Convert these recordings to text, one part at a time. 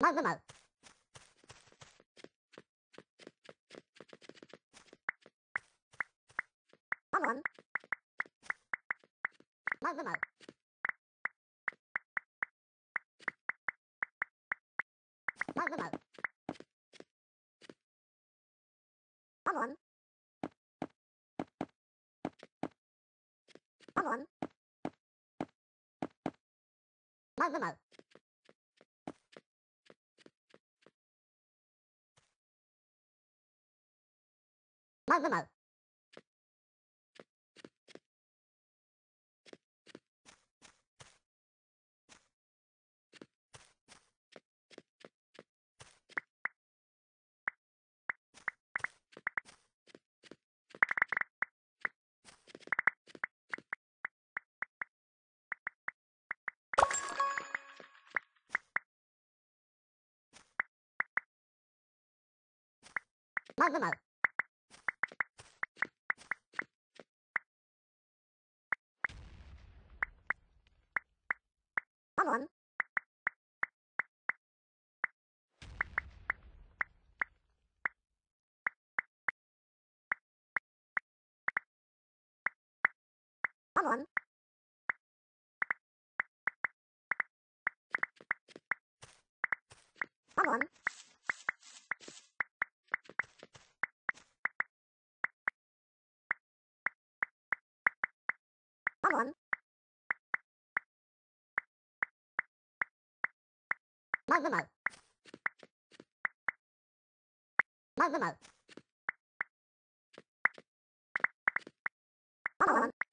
mới mới mượt có muộn mới mới mượt mới mới mượt có muộn có muộn mới mới mượt まう。まずまう。まずまう。まずまう。まずまう。Problem Problem Problem My limo. My limo. Follow on.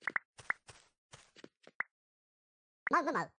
Mo Mo Mo.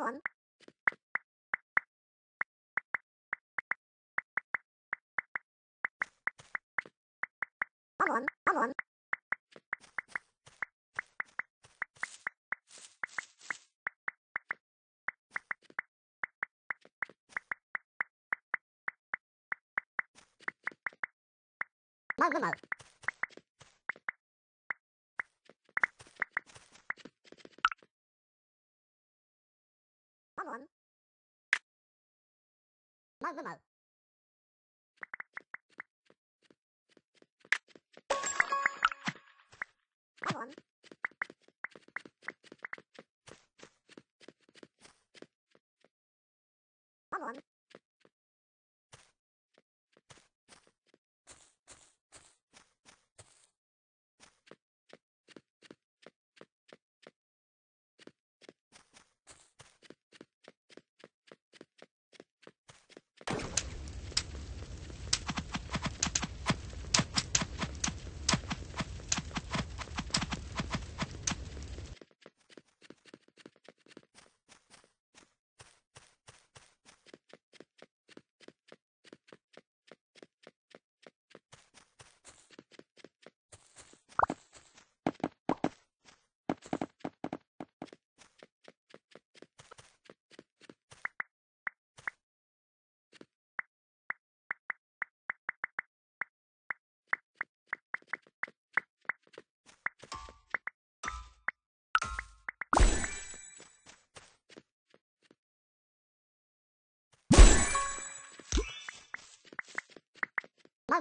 problem problem problem Mo, mo, mo. mal.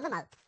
Mal mal.